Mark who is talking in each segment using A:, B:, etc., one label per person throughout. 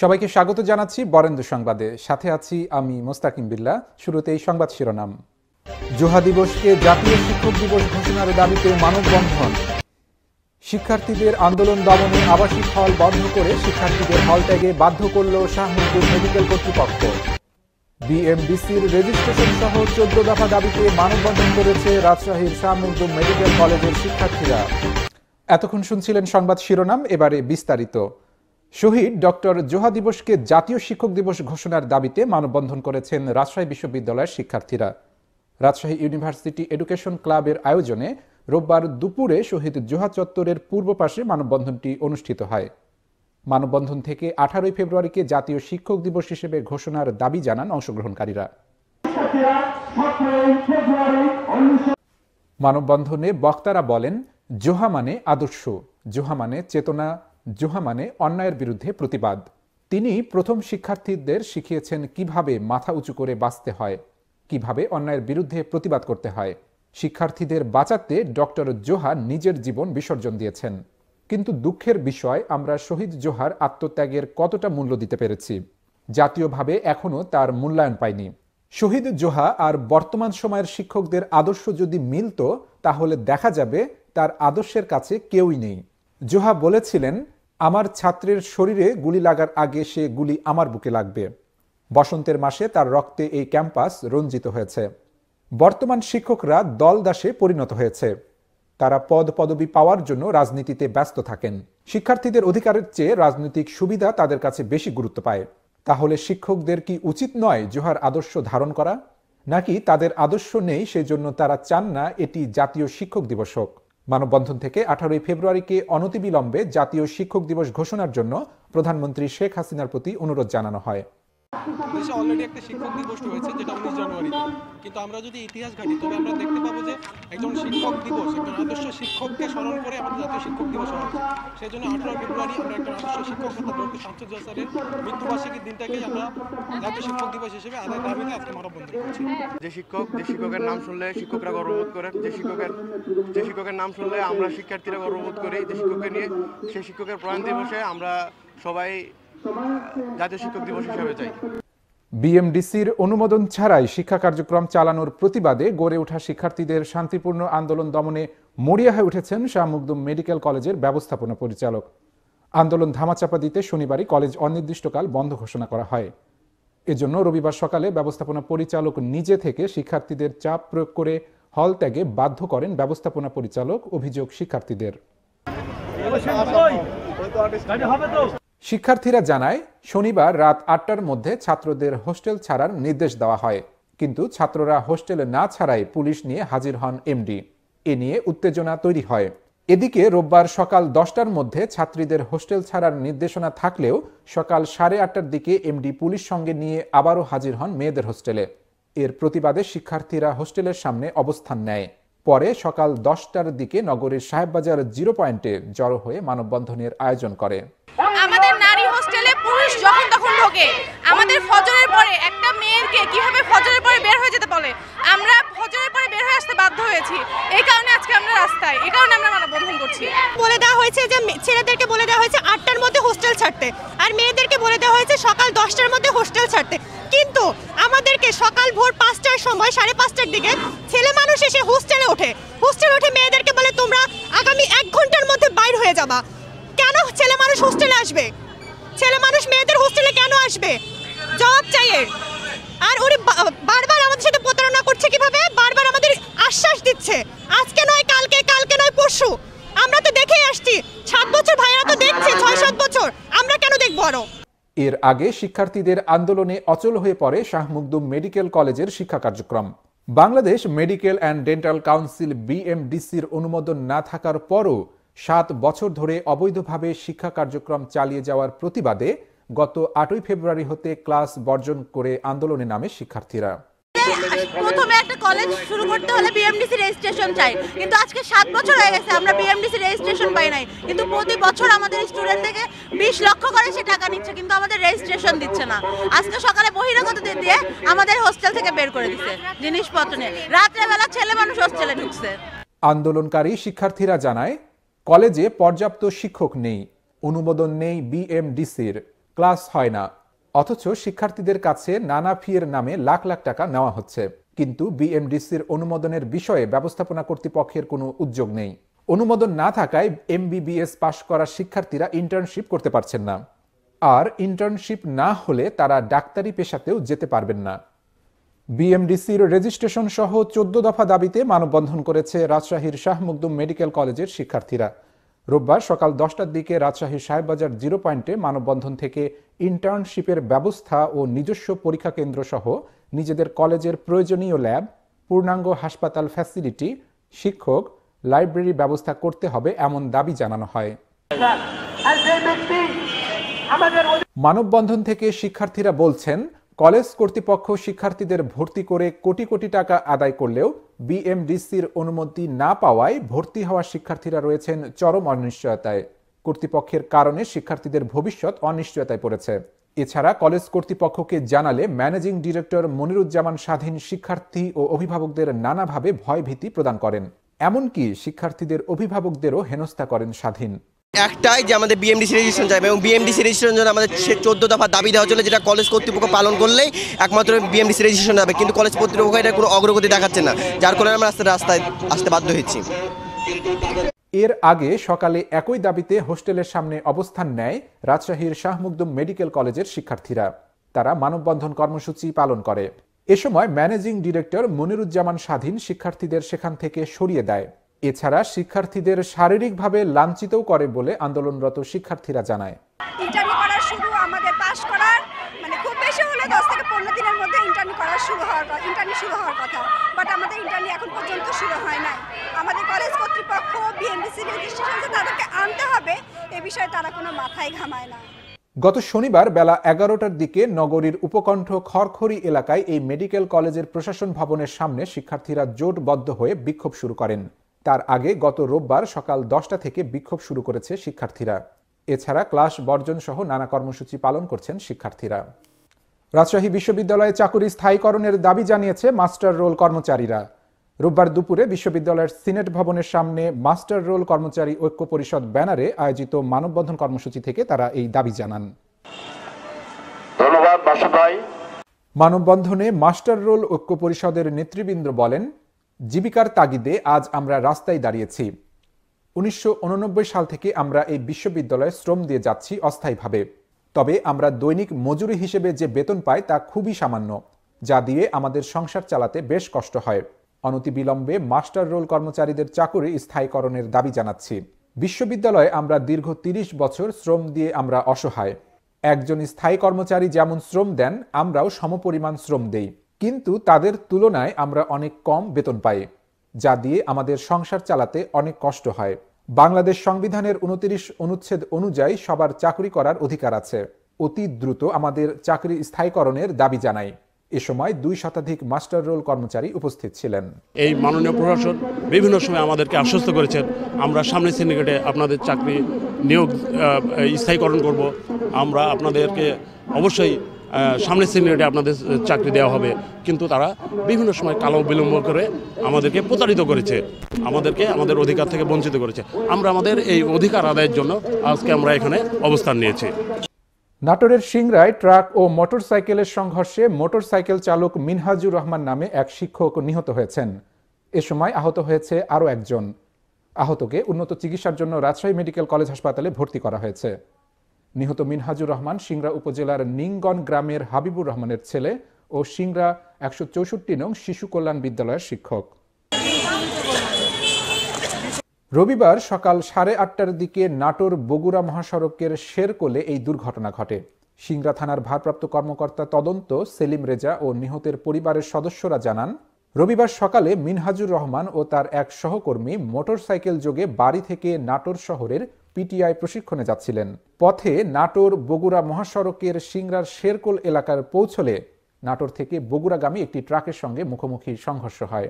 A: সবাইকে স্বাগত জানাচ্ছি বরেন্দ্র সংবাদে। সাথে আছি আমি মোস্তাকিম বিল্লা। শুরুতেই সংবাদ শিরোনাম। জোহা দিবসকে জাতীয় শিক্ষক দিবস ঘোষণার দাবিতে মানববন্ধন। শিক্ষার্থীদের আন্দোলন দমনে আবাসিক হল বন্ধ করে শিক্ষার্থীদের হল ত্যাগে বাধ্য করল শাহ মুকুর মেডিকেল কর্তৃপক্ষ। বিএমডিসির রেজিস্ট্রেশন সহ চোদ্দ দফা দাবিতে মানববন্ধন করেছে রাজশাহীর শাহ মুকুর মেডিকেল কলেজের শিক্ষার্থীরা। এতক্ষণ শুনছিলেন সংবাদ শিরোনাম, এবারে বিস্তারিত। শহীদ ডক্টর জোহা দিবসকে জাতীয় শিক্ষক দিবস ঘোষণার দাবিতে মানববন্ধন করেছেন রাজশাহী বিশ্ববিদ্যালয়ের শিক্ষার্থীরা। রাজশাহী ইউনিভার্সিটি এডুকেশন ক্লাবের আয়োজনে রোববার দুপুরে শহীদ জোহা চত্বরের পূর্ব পাশে মানববন্ধনটি অনুষ্ঠিত হয়। মানববন্ধন থেকে আঠারোই ফেব্রুয়ারিকে জাতীয় শিক্ষক দিবস হিসেবে ঘোষণার দাবি জানান অংশগ্রহণকারীরা। মানববন্ধনে বক্তারা বলেন, জোহা মানে আদর্শ, জোহা মানে চেতনা জোহা মানে অন্যায়ের বিরুদ্ধে প্রতিবাদ। তিনি প্রথম শিক্ষার্থীদের শিখিয়েছেন কীভাবে মাথা উঁচু করে বাঁচতে হয়, কীভাবে অন্যায়ের বিরুদ্ধে প্রতিবাদ করতে হয়। শিক্ষার্থীদের বাঁচাতে ডক্টর জোহা নিজের জীবন বিসর্জন দিয়েছেন। কিন্তু দুঃখের বিষয়, আমরা শহীদ জোহার আত্মত্যাগের কতটা মূল্য দিতে পেরেছি, জাতীয়ভাবে এখনও তার মূল্যায়ন পায়নি শহীদ জোহা আর বর্তমান সময়ের শিক্ষকদের আদর্শ যদি মিলত, তাহলে দেখা যাবে তার আদর্শের কাছে কেউই নেই। জোহা বলেছিলেন আমার ছাত্রের শরীরে গুলি লাগার আগে সে গুলি আমার বুকে লাগবে। বসন্তের মাসে তার রক্তে এই ক্যাম্পাস রঞ্জিত হয়েছে। বর্তমান শিক্ষকরা দল দাসে পরিণত হয়েছে। তারা পদ পদবি পাওয়ার জন্য রাজনীতিতে ব্যস্ত থাকেন। শিক্ষার্থীদের অধিকারের চেয়ে রাজনৈতিক সুবিধা তাদের কাছে বেশি গুরুত্ব পায়। তাহলে শিক্ষকদের কি উচিত নয় জোহার আদর্শ ধারণ করা? নাকি তাদের আদর্শ নেই সেজন্য তারা চান না এটি জাতীয় শিক্ষক দিবস হোক? মানববন্ধন থেকে আঠারোই ফেব্রুয়ারিকে অনতিবিলম্বে জাতীয় শিক্ষক দিবস ঘোষণার জন্য প্রধানমন্ত্রী শেখ হাসিনার প্রতি অনুরোধ জানানো হয়।
B: দেশে অলরেডি একটা শিক্ষক দিবস রয়েছে, যেটা উনিশ জানুয়ারিতে। কিন্তু আমরা যদি ইতিহাস ঘাটি, তবে আমরা দেখতে পাবো যে একজন শিক্ষক দিবস, একজন আদর্শ শিক্ষককে স্মরণ করে আমাদের জাতীয় শিক্ষক দিবস সেই জন্য ফেব্রুয়ারি আমরা একজন আদর্শ শিক্ষক ডক্টর মৃত্যুবার্ষিকীর আমরা জাতীয় শিক্ষক দিবস হিসেবে আদায় দাবিতে আজকে করছি।
C: যে শিক্ষক, যে শিক্ষকের নাম শুনলে শিক্ষকরা গর্ববোধ করেন। যে শিক্ষকের যে শিক্ষকের নাম শুনলে আমরা শিক্ষার্থীরা গর্ববোধ করি। যে শিক্ষককে নিয়ে সেই শিক্ষকের প্রয়াণ দিবসে আমরা সবাই জাতীয় শিক্ষক দিবস হিসাবে চাই।
A: বিএমডিসির অনুমোদন ছাড়াই শিক্ষা কার্যক্রম চালানোর প্রতিবাদে গড়ে ওঠা শিক্ষার্থীদের শান্তিপূর্ণ আন্দোলন দমনে মরিয়া হয়ে উঠেছেন শাহ মুকদুম মেডিকেল কলেজের ব্যবস্থাপনা পরিচালক। আন্দোলন ধামাচাপা দিতে শনিবারই কলেজ অনির্দিষ্টকাল বন্ধ ঘোষণা করা হয়। এজন্য রবিবার সকালে ব্যবস্থাপনা পরিচালক নিজে থেকে শিক্ষার্থীদের চাপ প্রয়োগ করে হল ত্যাগে বাধ্য করেন ব্যবস্থাপনা পরিচালক অভিযোগ শিক্ষার্থীদের। শিক্ষার্থীরা জানায়, শনিবার রাত আটটার মধ্যে ছাত্রদের হোস্টেল ছাড়ার নির্দেশ দেওয়া হয়। কিন্তু ছাত্ররা হোস্টেলে না ছাড়াই পুলিশ নিয়ে হাজির হন এমডি। এ নিয়ে উত্তেজনা তৈরি হয়। এদিকে রোববার সকাল দশটার মধ্যে ছাত্রীদের হোস্টেল ছাড়ার নির্দেশনা থাকলেও সকাল সাড়ে আটটার দিকে এমডি পুলিশ সঙ্গে নিয়ে আবারও হাজির হন মেয়েদের হোস্টেলে। এর প্রতিবাদে শিক্ষার্থীরা হোস্টেলের সামনে অবস্থান নেয়। পরে সকাল দশটার দিকে নগরীর সাহেববাজার জিরো পয়েন্টে জড়ো হয়ে মানববন্ধনের আয়োজন করে
D: আমাদের নারী হোস্টেলে পুরুষ ঢোকে আমাদের ফজরের পরে একটা মেয়েরকে কীভাবে ফজরের পরে বের হয়ে যেতে বলে? আমরা ফজরের পরে বের হয়ে আসতে বাধ্য হয়েছি। এই কারণে আজকে আমরা রাস্তায়। এই কারণে আমরা মানববন্ধন করছি।
E: বলে দেওয়া হয়েছে যে ছেলেদেরকে বলে দেওয়া হয়েছে আটটার মধ্যে হোস্টেল ছাড়তে। আর মেয়েদেরকে বলে দেওয়া হয়েছে সকাল দশটার মধ্যে হোস্টেল ছাড়তে। কিন্তু আমাদেরকে সকাল ভোর পাঁচটার সময়, সাড়ে পাঁচটার দিকে ছেলে মানুষ এসে হোস্টেলে ওঠে। হোস্টেলে উঠে মেয়েদেরকে বলে, তোমরা আগামী এক ঘণ্টার মধ্যে বাইর হয়ে যাবা। কেন ছেলে মানুষ হোস্টেলে আসবে? ছেলে মানুষ মেয়েদের হোস্টেলে আসবে। জবাব চাই এর আর উনি বারবার আমাদের সাথে প্রতারণা করছে কীভাবে? বারবার আমাদের আশ্বাস দিচ্ছে। আজকে নয়, কালকে কালকে নয়, পরশু। আমরা তো দেখেই আসছি। সাত বছর ভাইরা তো দেখছে, ছয়, সাত বছর। আমরা কেন দেখব আরও?
A: এর আগে শিক্ষার্থীদের আন্দোলনে অচল হয়ে পড়ে শাহ মুকদুম মেডিকেল কলেজের শিক্ষা কার্যক্রম। Bangladesh medical and dental council বিএমডিসির অনুমোদন না থাকার পরও সাত বছর ধরে অবৈধভাবে শিক্ষা কার্যক্রম চালিয়ে যাওয়ার প্রতিবাদে গত আটই ফেব্রুয়ারি হতে ক্লাস বর্জন করে আন্দোলনে নামে শিক্ষার্থীরা।
D: প্রথমে একটা কলেজ শুরু করতে হলে বিএমডিসি রেজিস্ট্রেশন চাই। কিন্তু আজকে সাত বছর হয়ে গেছে আমরা বিএমডিসি রেজিস্ট্রেশন পাই নাই। কিন্তু প্রতি বছর আমাদের স্টুডেন্ট থেকে বিশ লক্ষ করে সে টাকা নিচ্ছে কিন্তু আমাদের রেজিস্ট্রেশন দিচ্ছে না। আজকে সকালে বহিরাগত দিয়ে দিয়ে আমাদের হোস্টেল থেকে বের করে দিচ্ছে জিনিসপত্র নিয়ে। রাত্রেবেলা ছেলে মানুষ হোস্টেলে ঢুকছে।
A: আন্দোলনকারী শিক্ষার্থীরা জানায় কলেজে পর্যাপ্ত শিক্ষক নেই অনুমোদন নেই বিএমডিসির ক্লাস হয় না। অথচ শিক্ষার্থীদের কাছে নানা ফিয়ের নামে লাখ লাখ টাকা নেওয়া হচ্ছে। কিন্তু বিএমডিসির অনুমোদনের বিষয়ে ব্যবস্থাপনা কর্তৃপক্ষের কোনো উদ্যোগ নেই। অনুমোদন না থাকায় এমবিবিএস পাশ করা শিক্ষার্থীরা ইন্টার্নশিপ করতে পারছেন না। আর ইন্টার্নশিপ না হলে তারা ডাক্তারি পেশাতেও যেতে পারবেন না। বিএমডিসির রেজিস্ট্রেশন সহ চোদ্দ দফা দাবিতে মানববন্ধন করেছে রাজশাহীর শাহ মেডিকেল কলেজের শিক্ষার্থীরা। রোববার সকাল দশটার দিকে রাজশাহীর সাহেববাজার জিরো পয়েন্টে মানববন্ধন থেকে ইন্টার্নশিপের ব্যবস্থা ও নিজস্ব পরীক্ষা কেন্দ্র সহ নিজেদের কলেজের প্রয়োজনীয় ল্যাব পূর্ণাঙ্গ হাসপাতাল ফ্যাসিলিটি শিক্ষক লাইব্রেরি ব্যবস্থা করতে হবে এমন দাবি জানানো হয়। মানববন্ধন থেকে শিক্ষার্থীরা বলছেন কলেজ কর্তৃপক্ষ শিক্ষার্থীদের ভর্তি করে কোটি কোটি টাকা আদায় করলেও বিএমডিসির অনুমতি না পাওয়ায় ভর্তি হওয়া শিক্ষার্থীরা রয়েছেন চরম অনিশ্চয়তায়। কর্তৃপক্ষের কারণে শিক্ষার্থীদের ভবিষ্যৎ অনিশ্চয়তায় পড়েছে। এছাড়া কলেজ কর্তৃপক্ষকে জানালে ম্যানেজিং ডিরেক্টর মনিরুজ্জামান স্বাধীন শিক্ষার্থী ও অভিভাবকদের নানাভাবে ভয়ভীতি প্রদান করেন। এমনকি শিক্ষার্থীদের অভিভাবকদেরও হেনস্থা করেন স্বাধীন।
F: একটাই যে আমাদের বিএমডিসি রেজিস্ট্রেশন চাইবে এবং বিএমডিসি রেজিস্ট্রেশন জন্য আমাদের চোদ্দ দফা দাবি দেওয়া হচ্ছিল যেটা কলেজ কর্তৃপক্ষ পালন করলেই একমাত্র বিএমডিসি রেজিস্ট্রেশন যাবে কিন্তু কলেজ কর্তৃপক্ষ এটা কোনো অগ্রগতি দেখাচ্ছে না, যার কারণে আমরা রাস্তায় রাস্তায় আসতে বাধ্য হয়েছি।
A: এর আগে সকালে একই দাবিতে হোস্টেলের সামনে অবস্থান নেয় রাজশাহীর শাহ মুকদুম মেডিকেল কলেজের শিক্ষার্থীরা। তারা মানববন্ধন কর্মসূচি পালন করে। এ সময় ম্যানেজিং ডিরেক্টর মনিরুজ্জামান স্বাধীন শিক্ষার্থীদের সেখান থেকে সরিয়ে দেয়। এছাড়া শিক্ষার্থীদের শারীরিকভাবে লাঞ্ছিতও করে বলে আন্দোলনরত শিক্ষার্থীরা জানায়।
G: ইন্টারভিউ করার শুরু আমাদের পাস করার মানে খুব বেশি হলে দশ থেকে পনেরো দিনের মধ্যে ইন্টারভিউ করার শুরু হওয়ার কথা ইন্টারভিউ শুরু হওয়ার কথা। বাট আমাদের ইন্টারভিউ এখন পর্যন্ত শুরু হয় নাই। আমাদের কলেজ কর্তৃপক্ষ বিএমডিসি রেজিস্ট্রেশন তাদেরকে আনতে হবে। এ বিষয়ে তারা কোনো মাথায় ঘামায় না।
A: গত শনিবার বেলা এগারোটার দিকে নগরীর উপকণ্ঠ খড়খড়ি এলাকায় এই মেডিকেল কলেজের প্রশাসন ভবনের সামনে শিক্ষার্থীরা জোটবদ্ধ হয়ে বিক্ষোভ শুরু করেন। তার আগে গত রোববার সকাল দশটা থেকে বিক্ষোভ শুরু করেছে শিক্ষার্থীরা। এছাড়া ক্লাস বর্জন সহ নানা কর্মসূচি পালন করছেন শিক্ষার্থীরা। রাজশাহী বিশ্ববিদ্যালয়ে চাকুরি স্থায়ীকরণের দাবি জানিয়েছে মাস্টার রোল কর্মচারীরা। রোববার দুপুরে বিশ্ববিদ্যালয়ের সিনেট ভবনের সামনে মাস্টার রোল কর্মচারী ঐক্য পরিষদ ব্যানারে আয়োজিত মানববন্ধন কর্মসূচি থেকে তারা এই দাবি জানান।
H: ধন্যবাদ
A: মানববন্ধনে মাস্টার রোল ঐক্য পরিষদের নেতৃবৃন্দ বলেন জীবিকার তাগিদে আজ আমরা রাস্তায় দাঁড়িয়েছি। উনিশশো উননব্বই সাল থেকে আমরা এই বিশ্ববিদ্যালয়ে শ্রম দিয়ে যাচ্ছি অস্থায়ীভাবে। তবে আমরা দৈনিক মজুরি হিসেবে যে বেতন পাই তা খুবই সামান্য, যা দিয়ে আমাদের সংসার চালাতে বেশ কষ্ট হয়। অনতিবিলম্বে মাস্টার রোল কর্মচারীদের চাকুরি স্থায়ীকরণের দাবি জানাচ্ছি। বিশ্ববিদ্যালয়ে আমরা দীর্ঘ তিরিশ বছর শ্রম দিয়ে আমরা অসহায়। একজন স্থায়ী কর্মচারী যেমন শ্রম দেন, আমরাও সমপরিমাণ শ্রম দেই। কিন্তু তাদের তুলনায় আমরা অনেক কম বেতন পাই, যা দিয়ে আমাদের সংসার চালাতে অনেক কষ্ট হয়। বাংলাদেশ সংবিধানের উনতিরিশ অনুচ্ছেদ অনুযায়ী সবার চাকরি করার অধিকার আছে। অতি দ্রুত আমাদের চাকরি স্থায়ীকরণের দাবি জানাই। এ সময় দুই শতাধিক মাস্টার রোল কর্মচারী উপস্থিত ছিলেন।
I: এই মাননীয় প্রশাসন বিভিন্ন সময় আমাদেরকে আশ্বস্ত করেছেন, আমরা সামনে সিন্ডিকেটে আপনাদের চাকরি নিয়োগ স্থায়ীকরণ করব। আমরা আপনাদেরকে অবশ্যই সামনের সিন্ডিকেটে আপনাদের চাকরি দেওয়া হবে। কিন্তু তারা বিভিন্ন সময় কালো বিলম্ব করে আমাদেরকে প্রতারিত করেছে। আমাদেরকে, আমাদের অধিকার থেকে বঞ্চিত করেছে। আমরা আমাদের এই অধিকার আদায়ের জন্য আজকে আমরা এখানে অবস্থান নিয়েছি।
A: নাটোরের সিংরায় ট্রাক ও মোটরসাইকেলের সংঘর্ষে মোটরসাইকেল চালক মিনহাজুর রহমান নামে এক শিক্ষক নিহত হয়েছেন। এ সময় আহত হয়েছে আরও একজন। আহতকে উন্নত চিকিৎসার জন্য রাজশাহী মেডিকেল কলেজ হাসপাতালে ভর্তি করা হয়েছে। নিহত মিনহাজুর রহমান সিংড়া উপজেলার নিঙ্গন গ্রামের হাবিবুর রহমানের ছেলে ও সিংড়া একশো চৌষট্টি নং শিশু কল্যাণ বিদ্যালয়ের শিক্ষক। রবিবার সকাল সাড়ে আটটার দিকে নাটোর বগুড়া মহাসড়কের শেরকোলে এই দুর্ঘটনা ঘটে। সিংড়া থানার ভারপ্রাপ্ত কর্মকর্তা তদন্ত সেলিম রেজা ও নিহতের পরিবারের সদস্যরা জানান, রবিবার সকালে মিনহাজুর রহমান ও তার এক সহকর্মী মোটরসাইকেল যোগে বাড়ি থেকে নাটোর শহরের পিটিআই প্রশিক্ষণে যাচ্ছিলেন। পথে নাটোর বগুড়া মহাসড়কের সিংড়ার শেরকোল এলাকার পৌঁছলে নাটোর থেকে বগুড়াগামী একটি ট্রাকের সঙ্গে মুখোমুখি সংঘর্ষ হয়।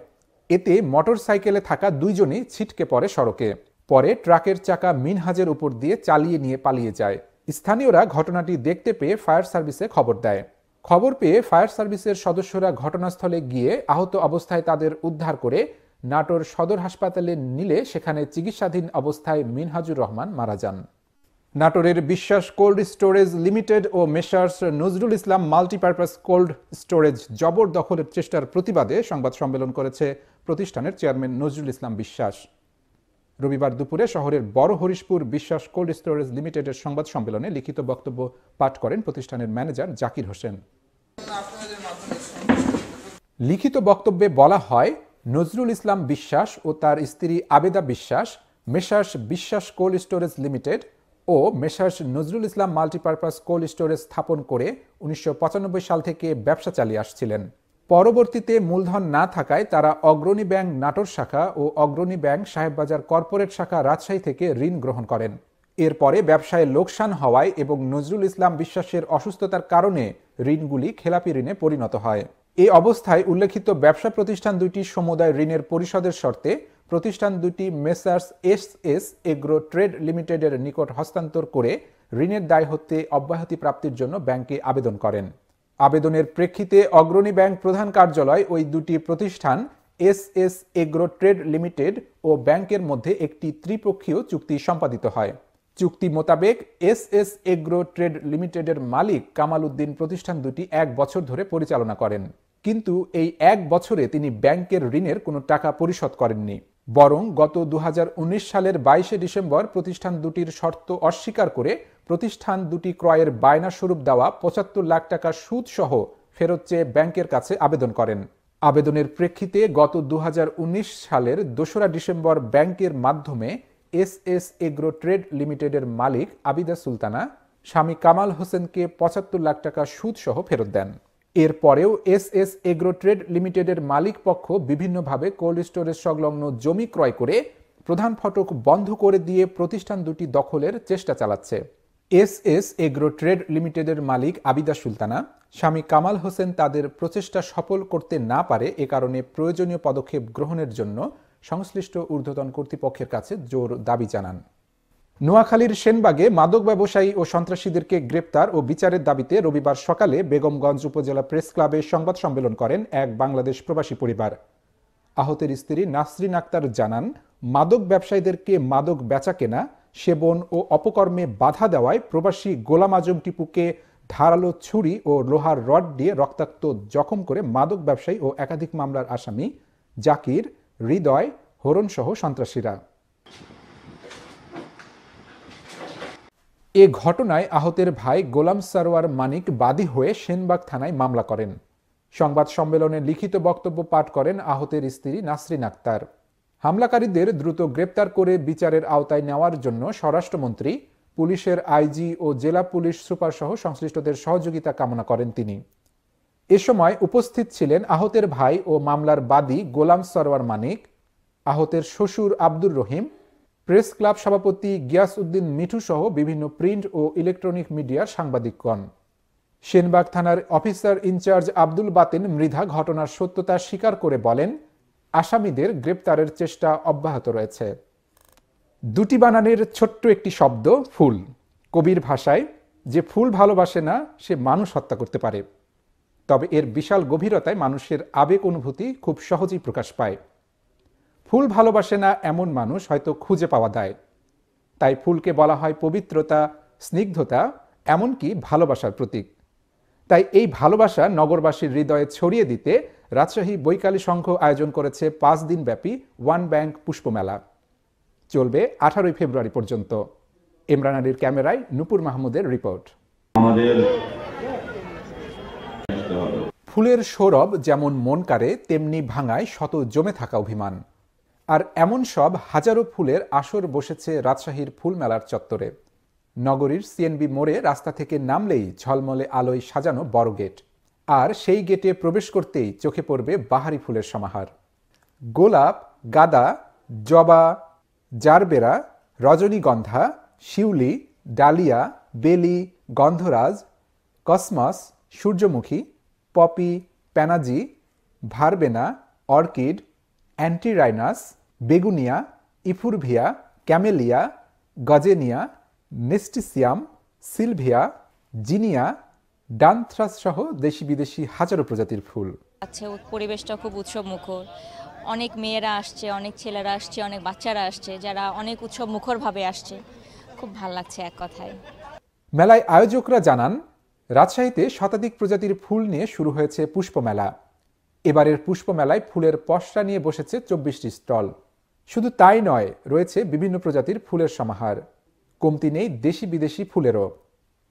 A: এতে মোটরসাইকেলে থাকা দুইজনই ছিটকে পড়ে সড়কে। পরে ট্রাকের চাকা মিনহাজের উপর দিয়ে চালিয়ে নিয়ে পালিয়ে যায়। স্থানীয়রা ঘটনাটি দেখতে পেয়ে ফায়ার সার্ভিসে খবর দেয়। খবর পেয়ে ফায়ার সার্ভিসের সদস্যরা ঘটনাস্থলে গিয়ে আহত অবস্থায় তাদের উদ্ধার করে নাটোর সদর হাসপাতালে নিলে সেখানে চিকিৎসাধীন অবস্থায় মিনহাজুর রহমান মারা যান। নাটোরের বিশ্বাস কোল্ড স্টোরেজ লিমিটেড ও messrs Nazrul Islam multipurpose cold storage জবরদখলের চেষ্টার প্রতিবাদে সংবাদ সম্মেলন করেছে প্রতিষ্ঠানের চেয়ারম্যান নজরুল ইসলাম বিশ্বাস। রবিবার দুপুরে শহরের বড় হরিশপুর বিশ্বাস কোল্ড স্টোরেজ লিমিটেডের সংবাদ সম্মেলনে লিখিত বক্তব্য পাঠ করেন প্রতিষ্ঠানের ম্যানেজার জাকির হোসেন। লিখিত বক্তব্যে বলা হয় নজরুল ইসলাম বিশ্বাস ও তার স্ত্রী Abeda Biswas, messrs Biswas cold storage limited ও messrs Nazrul Islam multipurpose cold storage স্থাপন করে উনিশশো পঁচানব্বই সাল থেকে ব্যবসা চালিয়ে আসছিলেন। পরবর্তীতে মূলধন না থাকায় তারা অগ্রণী ব্যাংক নাটোর শাখা ও অগ্রণী ব্যাংক সাহেববাজার কর্পোরেট শাখা রাজশাহী থেকে ঋণ গ্রহণ করেন। এরপরে ব্যবসায় লোকসান হওয়ায় এবং নজরুল ইসলাম বিশ্বাসের অসুস্থতার কারণে ঋণগুলি খেলাপি ঋণে পরিণত হয়। এই অবস্থায় উল্লেখিত ব্যবসা প্রতিষ্ঠান দুটি সমুদায় ঋণের পরিশোধের শর্তে প্রতিষ্ঠান দুটি messrs S S agro trade লিমিটেডের নিকট হস্তান্তর করে ঋণের দায় হতে অব্যাহতি প্রাপ্তির জন্য ব্যাংকে আবেদন করেন। আবেদনের প্রেক্ষিতে অগ্রণী ব্যাংক প্রধান কার্যালয় ওই দুটি প্রতিষ্ঠান S S agro trade limited ও ব্যাংকের মধ্যে একটি ত্রিপক্ষীয় চুক্তি সম্পাদিত হয়। চুক্তি মোতাবেক এস এস এগ্রো ট্রেড লিমিটেডের মালিক কামাল উদ্দিন প্রতিষ্ঠান দুটি এক বছর ধরে পরিচালনা করেন। কিন্তু এই এক বছরে তিনি ব্যাংকের ঋণের কোনো টাকা পরিশোধ করেননি। বরং গত দুহাজার উনিশ সালের বাইশে ডিসেম্বর প্রতিষ্ঠান দুটির শর্ত অস্বীকার করে প্রতিষ্ঠান দুটি ক্রয়ের বায়না স্বরূপ দেওয়া পঁচাত্তর লাখ টাকা সুদ সহ ফেরত চেয়ে ব্যাংকের কাছে আবেদন করেন। আবেদনের প্রেক্ষিতে গত দুহাজার উনিশ সালের দোসরা ডিসেম্বর ব্যাংকের মাধ্যমে এস এস এগ্রো ট্রেড লিমিটেডের মালিক আবিদা সুলতানা, স্বামী কামাল হোসেনকে পঁচাত্তর লাখ টাকা সুদ সহ ফেরত দেন। এরপরেও এস এস এগ্রো ট্রেড লিমিটেডের মালিক পক্ষ বিভিন্নভাবে কোল্ড স্টোরেজ সংলগ্ন জমি ক্রয় করে প্রধান ফটক বন্ধ করে দিয়ে প্রতিষ্ঠান দুটি দখলের চেষ্টা চালাচ্ছে। এস এস এগ্রো ট্রেড লিমিটেডের মালিক আবিদা সুলতানা, স্বামী কামাল হোসেন তাদের প্রচেষ্টা সফল করতে না পারে এ কারণে প্রয়োজনীয় পদক্ষেপ গ্রহণের জন্য সংশ্লিষ্ট ঊর্ধ্বতন কর্তৃপক্ষের কাছে জোর দাবি জানান। নোয়াখালীর সেনবাগে মাদক ব্যবসায়ী ও সন্ত্রাসীদেরকে গ্রেপ্তার ও বিচারের দাবিতে রবিবার সকালে বেগমগঞ্জ উপজেলা প্রেস ক্লাবে সংবাদ সম্মেলন করেন এক বাংলাদেশ প্রবাসী পরিবার। আহতের স্ত্রী নাসরিন আক্তার জানান, মাদক ব্যবসায়ীদেরকে মাদক বেচা কেনা সেবন ও অপকর্মে বাধা দেওয়ায় প্রবাসী গোলাম আজম টিপুকে ধারালো ছুরি ও লোহার রড দিয়ে রক্তাক্ত জখম করে মাদক ব্যবসায়ী ও একাধিক মামলার আসামি জাকির, হৃদয়, হরণসহ সন্ত্রাসীরা। এ ঘটনায় আহতের ভাই গোলাম সারোয়ার মানিক বাদী হয়ে সেনবাগ থানায় মামলা করেন। সংবাদ সম্মেলনে লিখিত বক্তব্য পাঠ করেন আহতের স্ত্রী নাসরিন আক্তার। হামলাকারীদের দ্রুত গ্রেপ্তার করে বিচারের আওতায় নেওয়ার জন্য স্বরাষ্ট্রমন্ত্রী, পুলিশের আইজি ও জেলা পুলিশ সুপার সহ সংশ্লিষ্টদের সহযোগিতা কামনা করেন তিনি। এ সময় উপস্থিত ছিলেন আহতের ভাই ও মামলার বাদী গোলাম সরওয়ার মানিক, আহতের শ্বশুর আব্দুর রহিম প্রেস ক্লাব সভাপতি গিয়াস উদ্দিন মিঠু সহ বিভিন্ন প্রিন্ট ও ইলেকট্রনিক মিডিয়ার সাংবাদিকগণ। সেনবাগ থানার officer in charge Abdul Baten Mridha ঘটনার সত্যতা স্বীকার করে বলেন, আসামিদের গ্রেপ্তারের চেষ্টা অব্যাহত রয়েছে। দুটি বানানের ছোট্ট একটি শব্দ, ফুল। কবির ভাষায়, যে ফুল ভালোবাসে না, সে মানুষ হত্যা করতে পারে। তবে এর বিশাল গভীরতায় মানুষের আবেগ অনুভূতি খুব সহজেই প্রকাশ পায়। ফুল ভালোবাসে না এমন মানুষ হয়তো খুঁজে পাওয়া দেয় তাই ফুলকে বলা হয় পবিত্রতা স্নিগ্ধতা এমনকি ভালোবাসার প্রতীক। তাই এই ভালোবাসা নগরবাসীর হৃদয়ে ছড়িয়ে দিতে রাজশাহী বৈকালী সংঘ আয়োজন করেছে পাঁচ দিন ব্যাপী ওয়ান ব্যাংক পুষ্পমেলা। চলবে আঠারোই ফেব্রুয়ারি পর্যন্ত। ইমরান আলীর ক্যামেরায় নুপুর মাহমুদের রিপোর্ট।
H: আমাদের
A: ফুলের সৌরভ যেমন মন কাড়ে তেমনি ভাঙায় শত জমে থাকা অভিমান। আর এমন সব হাজারো ফুলের আসর বসেছে রাজশাহীর ফুলমেলার চত্বরে। নগরীর সিএনবি মোড়ে রাস্তা থেকে নামলেই ঝলমলে আলোয় সাজানো বড় গেট। আর সেই গেটে প্রবেশ করতেই চোখে পড়বে বাহারি ফুলের সমাহার। গোলাপ, গাদা, জবা, জারবেরা, রজনীগন্ধা, শিউলি, ডালিয়া, বেলি, গন্ধরাজ, কসমস, সূর্যমুখী, poppy, pansy, verbena, orchid antirrhinum begonia euphorbia camellia gazania nasturtium salvia zinnia dianthus সহ দেশি বিদেশি হাজারো প্রজাতির ফুল।
J: আছে পরিবেশটা খুব উৎসব মুখর অনেক মেয়েরা আসছে অনেক ছেলেরা আসছে অনেক বাচ্চারা আসছে যারা অনেক উৎসব মুখরভাবে আসছে। খুব খুব ভালো লাগছে এক কথায়।
A: মেলায় আয়োজকরা জানান রাজশাহীতে শতাধিক প্রজাতির ফুল নিয়ে শুরু হয়েছে পুষ্পমেলা। এবারের পুষ্পমেলায় ফুলের পসরা নিয়ে বসেছে চব্বিশটি স্টল। শুধু তাই নয়, রয়েছে বিভিন্ন প্রজাতির ফুলের সমাহার। কমতি নেই দেশি বিদেশি ফুলেরও।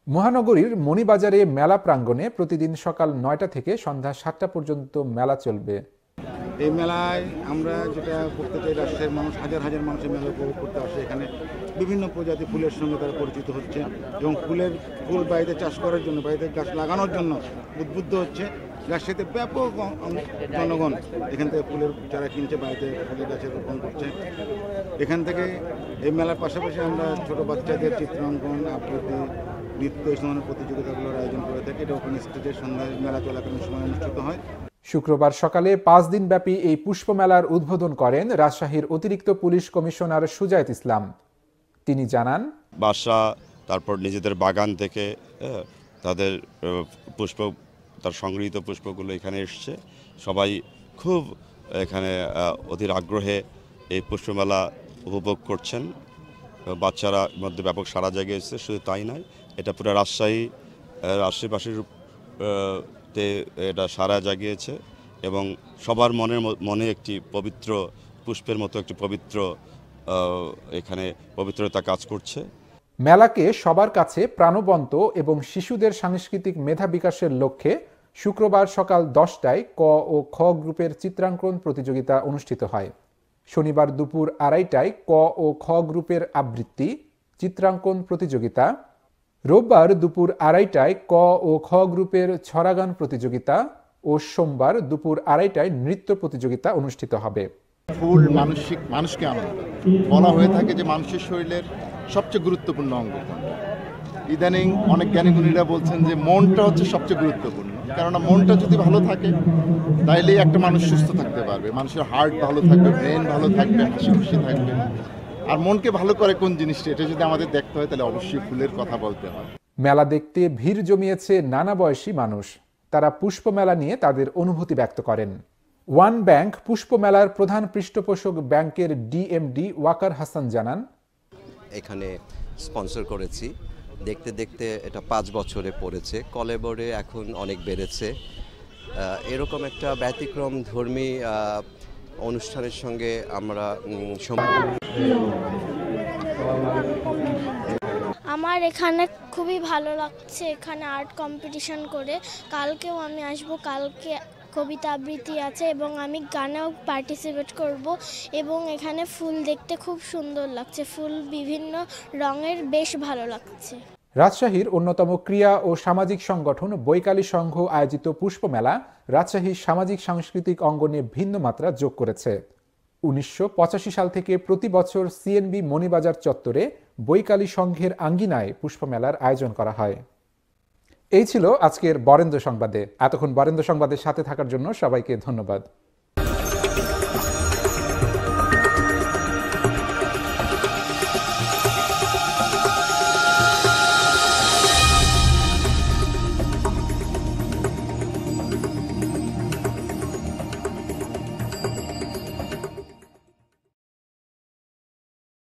A: মহানগরীর মণিবাজারে মেলা প্রাঙ্গণে প্রতিদিন সকাল নয়টা থেকে সন্ধ্যা সাতটা পর্যন্ত মেলা চলবে।
H: এই মেলায় আমরা যেটা করতে চাই রাজশাহীর মানুষ, হাজার হাজার মানুষের মেলা উপভোগ করতে আসে। এখানে বিভিন্ন প্রজাতি ফুলের সঙ্গে তারা পরিচিত হচ্ছে এবং ফুলের, ফুল বাড়িতে চাষ করার জন্য, বাড়িতে গাছ লাগানোর জন্য উদ্বুদ্ধ হচ্ছে। রাজশাহীতে ব্যাপক জনগণ এখান থেকে ফুলের চারা কিনছে বাড়িতে ফুলের গাছের রোপণ করছে। এখান থেকে এই মেলার পাশাপাশি আমরা ছোট বাচ্চাদের চিত্রাঙ্কন আবৃত্তি নৃত্য এই ধরনের প্রতিযোগিতাগুলোর আয়োজন করে থাকি। এটা ওপেন স্টেজে সন্ধ্যায় মেলা চলাকালীন সময় অনুষ্ঠিত হয়।
A: শুক্রবার সকালে পাঁচ দিনব্যাপী এই পুষ্পমেলার উদ্বোধন করেন রাজশাহীর অতিরিক্ত পুলিশ কমিশনার সুজায়েত ইসলাম। তিনি জানান
K: বাসা তারপর নিজেদের বাগান থেকে হ্যাঁ, তাদের পুষ্প তার সংগৃহীত পুষ্পগুলো এখানে এসছে। সবাই খুব এখানে অধীর আগ্রহে এই পুষ্পমেলা উপভোগ করছেন। বাচ্চারা মধ্যে ব্যাপক সারা জাগিয়েছে শুধু তাই নয়, এটা পুরো রাজশাহী আশেপাশের তে এটা সারা জাগিয়েছে এবং সবার মনের মনে একটি পবিত্র, পুষ্পের মতো একটি পবিত্র এখানে পবিত্রতা কাজ করছে।
A: মেলাকে সবার কাছে প্রাণবন্ত এবং শিশুদের সাংস্কৃতিক মেধা বিকাশের লক্ষ্যে শুক্রবার সকাল দশটায় ক ও খ গ্রুপের চিত্রাঙ্কন প্রতিযোগিতা অনুষ্ঠিত হয়। শনিবার দুপুর আড়াইটায় ক ও খ গ্রুপের আবৃত্তি, চিত্রাঙ্কন প্রতিযোগিতা। রোববার দুপুর আড়াইটায় ক ও খ গ্রুপের ছড়াগান প্রতিযোগিতা ও সোমবার দুপুর আড়াইটায় নৃত্য প্রতিযোগিতা অনুষ্ঠিত হবে।
L: ফুল মানসিক, মানুষকে আনন্দ। বলা হয়ে থাকে যে মানুষের শরীরের সবচেয়ে গুরুত্বপূর্ণ অঙ্গ ইদানিং অনেক জ্ঞানীগুণীরা বলছেন যে মনটা হচ্ছে সবচেয়ে গুরুত্বপূর্ণ। কেননা মনটা যদি ভালো থাকে তাইলেই একটা মানুষ সুস্থ থাকতে পারবে। মানুষের হার্ট ভালো থাকবে ব্রেন ভালো থাকবে হাসি খুশি থাকবে। আর মনকে ভালো করে কোন জিনিসটা এটা যদি আমাদের দেখতে হয় তাহলে অবশ্যই ফুলের কথা বলতে হয়।
A: মেলা দেখতে ভিড় জমিয়েছে নানা বয়সী মানুষ। তারা পুষ্পমেলা নিয়ে তাদের অনুভূতি ব্যক্ত করেন। ওয়ান ব্যাংক পুষ্পমেলার প্রধান পৃষ্ঠপোষক ব্যাংকের ডিএমডি ওয়াকার হাসান জানান
M: এখানে স্পন্সর করেছি। দেখতে দেখতে এটা পাঁচ বছরে পড়েছে। কলেবরে এখন অনেক বেড়েছে। এরকম একটা ব্যতিক্রম ধর্মী অনুষ্ঠানের সঙ্গে আমরা
N: আমার এখানে খুবই ভালো লাগছে এখানে আর্ট কম্পিটিশন করে। কালকেও আমি আসব, কালকে কবিতা আবৃত্তি আছে এবং আমি গানেও পার্টিসিপেট করব এবং এখানে ফুল দেখতে খুব সুন্দর লাগছে। ফুল বিভিন্ন রঙের বেশ ভালো লাগছে।
A: রাজশাহীর অন্যতম ক্রিয়া ও সামাজিক সংগঠন বৈকালী সংঘ আয়োজিত পুষ্পমেলা রাজশাহীর সামাজিক সাংস্কৃতিক অঙ্গনে ভিন্ন মাত্রা যোগ করেছে। উনিশশো পঁচাশি সাল থেকে প্রতি বছর সিএনবি মণিবাজার চত্বরে বৈকালী সংঘের আঙ্গিনায় পুষ্পমেলার আয়োজন করা হয়। এই ছিল আজকের বরেন্দ্র সংবাদে। এতক্ষণ বরেন্দ্র সংবাদের সাথে থাকার জন্য সবাইকে ধন্যবাদ।